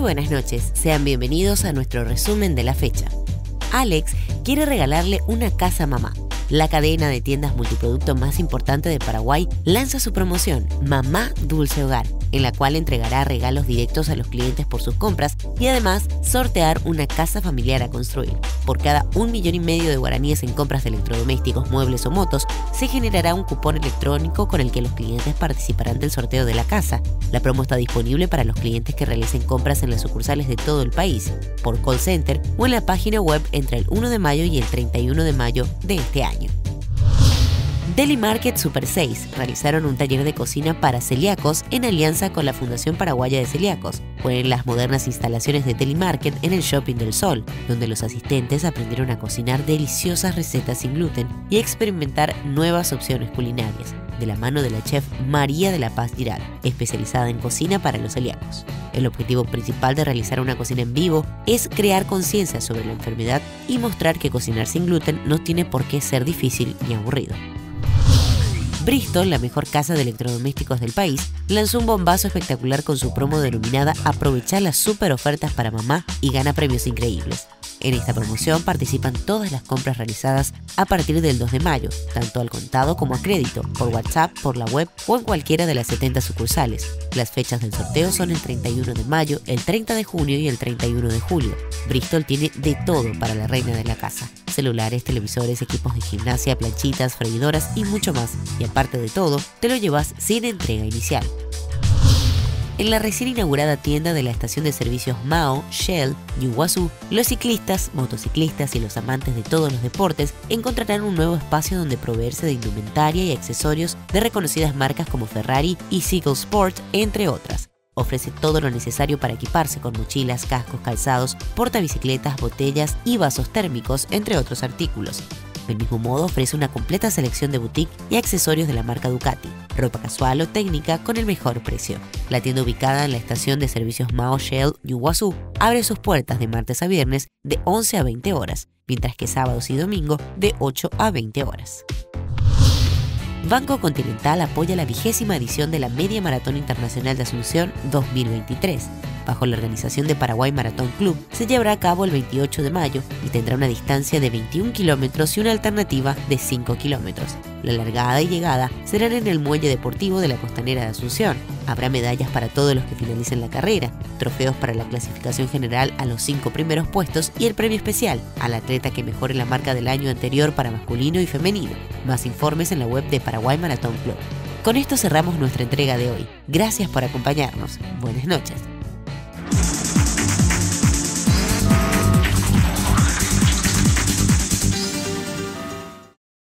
buenas noches, sean bienvenidos a nuestro resumen de la fecha. Alex quiere regalarle una casa a mamá. La cadena de tiendas multiproducto más importante de Paraguay lanza su promoción Mamá Dulce Hogar, en la cual entregará regalos directos a los clientes por sus compras y además sortear una casa familiar a construir. Por cada un millón y medio de guaraníes en compras de electrodomésticos, muebles o motos, se generará un cupón electrónico con el que los clientes participarán del sorteo de la casa. La promo está disponible para los clientes que realicen compras en las sucursales de todo el país, por call center o en la página web entre el 1 de mayo y el 31 de mayo de este año. Deli Market Super 6 realizaron un taller de cocina para celíacos en alianza con la Fundación Paraguaya de Celíacos. Fue en las modernas instalaciones de Deli Market en el Shopping del Sol, donde los asistentes aprendieron a cocinar deliciosas recetas sin gluten y experimentar nuevas opciones culinarias, de la mano de la chef María de la Paz Giral, especializada en cocina para los celíacos. El objetivo principal de realizar una cocina en vivo es crear conciencia sobre la enfermedad y mostrar que cocinar sin gluten no tiene por qué ser difícil ni aburrido. Bristol, la mejor casa de electrodomésticos del país, lanzó un bombazo espectacular con su promo denominada Aprovechar las super ofertas para mamá y gana premios increíbles. En esta promoción participan todas las compras realizadas a partir del 2 de mayo, tanto al contado como a crédito, por WhatsApp, por la web o en cualquiera de las 70 sucursales. Las fechas del sorteo son el 31 de mayo, el 30 de junio y el 31 de julio. Bristol tiene de todo para la reina de la casa. Celulares, televisores, equipos de gimnasia, planchitas, freidoras y mucho más. Y aparte de todo, te lo llevas sin entrega inicial. En la recién inaugurada tienda de la estación de servicios Mao, Shell, Yuguazú, los ciclistas, motociclistas y los amantes de todos los deportes encontrarán un nuevo espacio donde proveerse de indumentaria y accesorios de reconocidas marcas como Ferrari y Seagull Sport, entre otras. Ofrece todo lo necesario para equiparse con mochilas, cascos, calzados, portabicicletas, botellas y vasos térmicos, entre otros artículos. Del mismo modo, ofrece una completa selección de boutique y accesorios de la marca Ducati, ropa casual o técnica con el mejor precio. La tienda ubicada en la estación de servicios Mao Shell Yuguazú abre sus puertas de martes a viernes de 11 a 20 horas, mientras que sábados y domingo de 8 a 20 horas. Banco Continental apoya la vigésima edición de la Media Maratón Internacional de Asunción 2023 bajo la organización de Paraguay Maratón Club, se llevará a cabo el 28 de mayo y tendrá una distancia de 21 kilómetros y una alternativa de 5 kilómetros. La largada y llegada serán en el muelle deportivo de la costanera de Asunción. Habrá medallas para todos los que finalicen la carrera, trofeos para la clasificación general a los cinco primeros puestos y el premio especial al atleta que mejore la marca del año anterior para masculino y femenino. Más informes en la web de Paraguay Maratón Club. Con esto cerramos nuestra entrega de hoy. Gracias por acompañarnos. Buenas noches.